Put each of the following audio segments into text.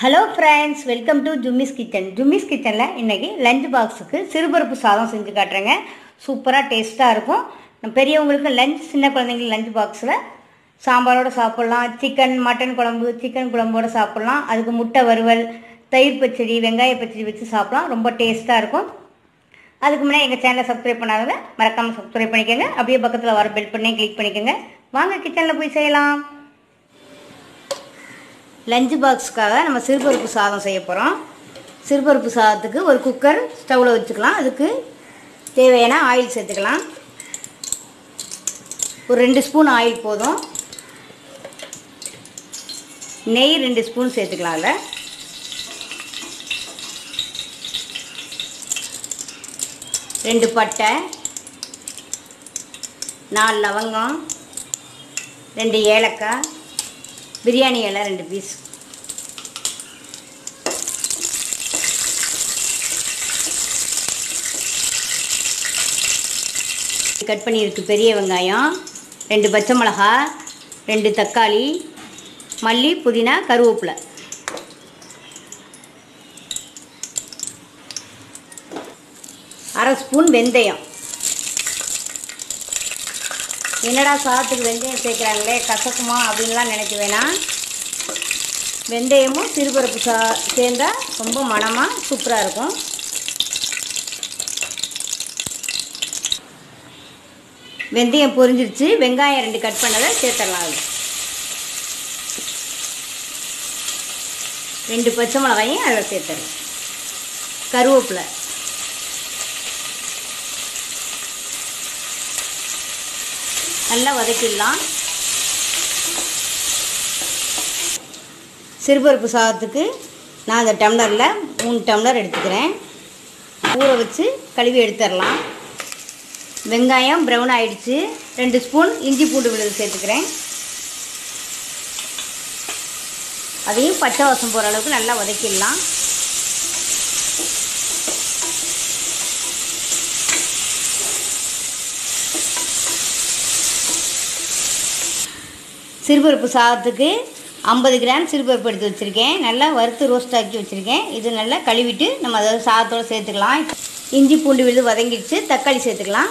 Hello friends welcome to Jummy's kitchen ஜும்மிஸ் கிச்சனில் இன்றைக்கி lunch பாக்ஸுக்கு சிறுபருப்பு சாதம் செஞ்சு காட்டுறேங்க. சூப்பராக டேஸ்ட்டாக இருக்கும். பெரியவங்களுக்கு லஞ்ச் சின்ன குழந்தைங்களுக்கு லஞ்ச் பாக்ஸில் சாம்பாரோடு சாப்பிட்லாம். சிக்கன் மட்டன் குழம்பு சிக்கன் குழம்போடு சாப்பிட்லாம். அதுக்கு முட்டை வறுவல் தயிர் பச்சடி வெங்காய பச்சடி வச்சு சாப்பிட்லாம். ரொம்ப டேஸ்ட்டாக இருக்கும். அதுக்கு முன்னே எங்கள் சேனலை சப்ஸ்கிரைப் பண்ணாதவங்க மறக்காமல் சப்ஸ்கிரைப் பண்ணிக்கோங்க. அப்படியே பக்கத்தில் வர பெல் பண்ணி கிளிக் பண்ணிக்கோங்க. வாங்க கிச்சனில் போய் செய்யலாம். லஞ்சு பாக்ஸுக்காக நம்ம சிறுபருப்பு சாதம் செய்ய போகிறோம் சிறுபருப்பு சாதத்துக்கு ஒரு குக்கர் ஸ்டவ்வில் வச்சுக்கலாம். அதுக்கு தேவையான ஆயில் சேர்த்துக்கலாம். ஒரு ரெண்டு ஸ்பூன் ஆயில் போதும். நெய் ரெண்டு ஸ்பூன் சேர்த்துக்கலாம் அதில். ரெண்டு பட்டை நாலு லவங்கம் ரெண்டு ஏலக்காய் பிரியாணி இலை ரெண்டு பீஸ் கட் பண்ணியிருக்கு பெரிய வெங்காயம் ரெண்டு பச்சை மிளகா ரெண்டு தக்காளி மல்லி புதினா கருவேப்பிலை. அரை ஸ்பூன் வெந்தயம். என்னடா சாதத்துக்கு வெந்தயம் சேர்க்குறாங்களே கசக்குமா அப்படின்லாம் நினைக்க வேணாம். வெந்தயமும் சிறுபருப்பு சா சேர்ந்தா ரொம்ப மனமாக சூப்பராக இருக்கும். வெந்தயம் பொரிஞ்சிருச்சு வெங்காயம் ரெண்டு கட் பண்ணதை சேர்த்துடலாம் அது ரெண்டு பச்சை மிளகாயும் அதில் சேர்த்துடலாம். கருவேப்பிலை. நல்லா வதக்கிடலாம். சிறுபருப்பு சாதத்துக்கு நான் அந்த டம்ளரில் மூணு டம்ளர் எடுத்துக்கிறேன். ஊற வச்சு கழுவி எடுத்துடலாம். வெங்காயம் ப்ரௌன் ஆகிடுச்சு ரெண்டு ஸ்பூன் இஞ்சி பூண்டு விழுது சேர்த்துக்கிறேன். அதையும் பச்சை வாசம் போகிற அளவுக்கு நல்லா வதக்கிடலாம். சிறுபருப்பு சாதத்துக்கு ஐம்பது கிராம் சிறுபருப்பு எடுத்து வச்சுருக்கேன். நல்லா வறுத்து ரோஸ்ட் ஆக்கி வச்சுருக்கேன். இது நல்லா கழுவிட்டு நம்ம அதாவது சாதத்தோடு சேர்த்துக்கலாம். இஞ்சி பூண்டு விழுது வதங்கிடுச்சு. தக்காளி சேர்த்துக்கலாம்.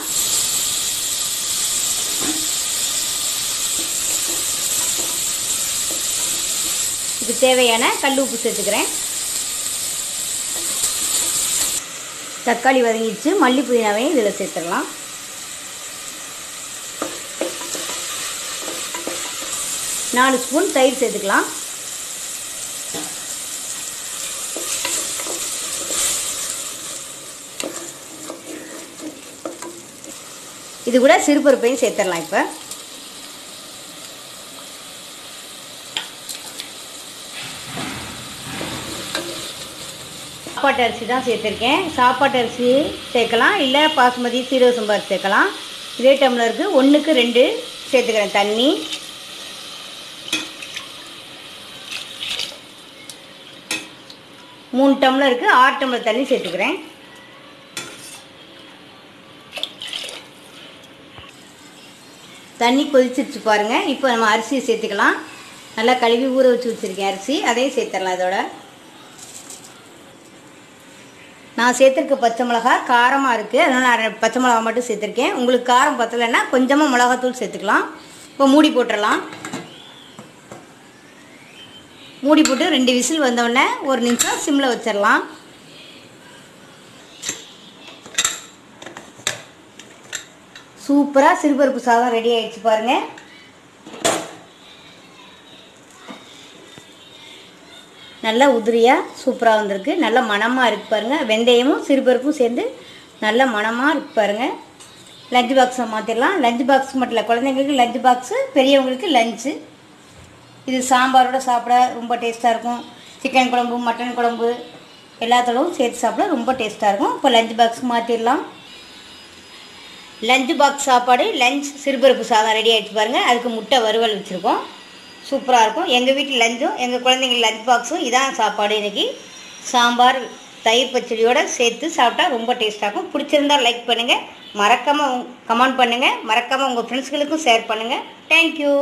இதுக்கு தேவையான கல் உப்பு சேர்த்துக்கிறேன். தக்காளி வதங்கிடுச்சு. மல்லி புதினாவையும் இதில் சேர்த்துடலாம். நாலு ஸ்பூன் தயிர் சேர்த்துக்கலாம். இது கூட சிறுபருப்பையும் சேர்த்துடலாம் இப்போ. சாப்பாட்டு அரிசி தான் சேர்த்துருக்கேன். சாப்பாட்டு அரிசி சேர்க்கலாம். இல்லை பாசுமதி சீரக சம்பா சேர்க்கலாம். இதே டம்ளருக்கு ஒன்றுக்கு ரெண்டு சேர்த்துக்கிறேன் தண்ணி. மூணு டம்ளருக்கு ஆறு டம்ளர் தண்ணி சேர்த்துக்கிறேன். தண்ணி கொதிச்சிருச்சு பாருங்கள் இப்போ நம்ம அரிசியை சேர்த்துக்கலாம். நல்லா கழுவி ஊற வச்சு வச்சுருக்கேன் அரிசி. அதையும் சேர்த்துடலாம் இதோட. நான் சேர்த்துருக்க பச்சை மிளகா காரமாக இருக்குது அதனால் நான் பச்சை மிளகா மட்டும் சேர்த்துருக்கேன். உங்களுக்கு காரம் பத்தலைன்னா கொஞ்சமாக மிளகாத்தூள் சேர்த்துக்கலாம். இப்போ மூடி போட்டுடலாம். மூடி போட்டு ரெண்டு விசில் வந்தோடனே ஒரு நிமிஷம் சிம்மில் வச்சிடலாம் சூப்பராக சிறுபருப்பு சாதம் ரெடி ஆகிடுச்சு பாருங்கள் நல்லா உதிரியாக சூப்பராக வந்திருக்கு. நல்ல மணமாக இருக்குது பாருங்கள் வெந்தயமும் சிறுபருப்பும் சேர்ந்து நல்ல மணமாக இருக்கு பாருங்கள் லஞ்ச் பாக்ஸை மாற்றிடலாம் லஞ்ச் பாக்ஸ் மட்டும் இல்லை குழந்தைங்களுக்கு லஞ்ச் பாக்ஸு பெரியவங்களுக்கு லஞ்சு இது சாம்பாரோட சாப்பிட ரொம்ப டேஸ்ட்டாக இருக்கும். சிக்கன் குழம்பு மட்டன் குழம்பு எல்லாத்தோடவும் சேர்த்து சாப்பிட ரொம்ப டேஸ்ட்டாக இருக்கும். இப்போ லஞ்ச் பாக்ஸ் மாற்றிடலாம் லஞ்ச் பாக்ஸ் சாப்பாடு லஞ்ச் சிறுபருப்பு சாதம் ரெடி ஆகிடுச்சு பாருங்கள் அதுக்கு முட்டை வறுவல் வச்சுருக்கோம். சூப்பராக இருக்கும். எங்கள் வீட்டில் லஞ்சும் எங்கள் குழந்தைங்க லஞ்ச் பாக்ஸும் இதான் சாப்பாடு இன்றைக்கி சாம்பார் தயிர் பச்சடியோடு சேர்த்து சாப்பிட்டா ரொம்ப டேஸ்ட்டாக இருக்கும். பிடிச்சிருந்தால் லைக் பண்ணுங்கள் மறக்காமல் கமெண்ட் பண்ணுங்கள் மறக்காமல் உங்கள் ஃப்ரெண்ட்ஸ்களுக்கும் ஷேர் பண்ணுங்கள் தேங்க்யூ